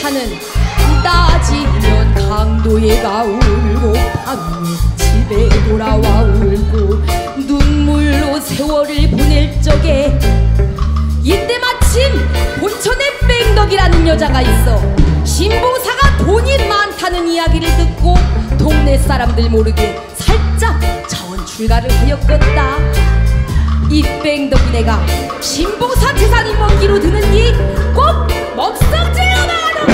타는 따지면 강도애가 울고 밤 집에 돌아와 울고 눈물로 세월을 보낼 적에 이때 마침 본천에 뺑덕이라는 여자가 있어 신봉사가 돈이 많다는 이야기를 듣고 동네 사람들 모르게 살짝 자원 출가를 하였겠다. 이 뺑덕이 내가 신봉사 재산이 먹기로 드는 이꼭 먹성질로 나가는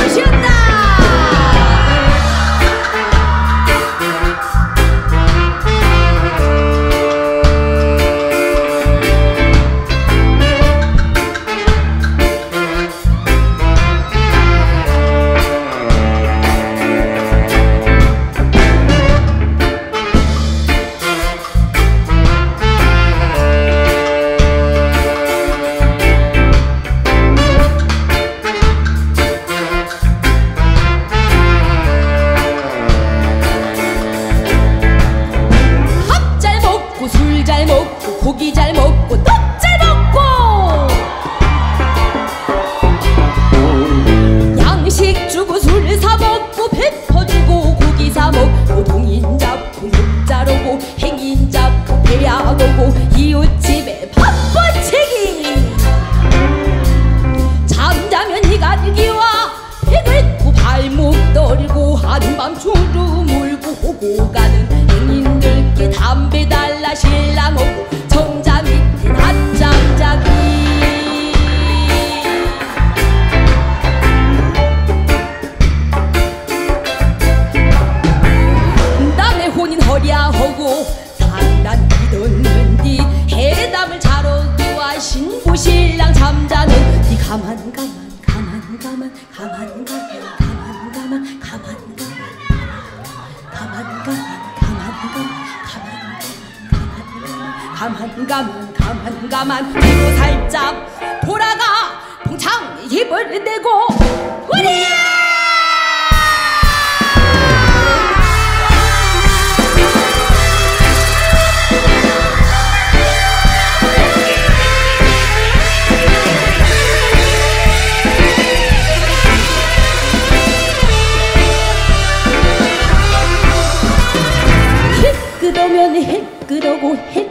보고 이웃집에 밥벌채기. 잠자면 해가 들기와 해를 고 발목 떨고 한밤 주루 물고 오고 가는 행인들께 담배 달라 신랑 오고 정자 밑에 낮잠 자기. 남의 혼인 허리야하고 단단 믿었 는뒤 해담을 자러 누와 신부 신랑 잠자는 니 가만 가만 가만 가만 가만 가만 가만 가만 가만 가만 가만 가만 가만 가만 가만 가만 가만 가만 뒤로 살짝 돌아가 동창 입을 내고 우리 끌어고 했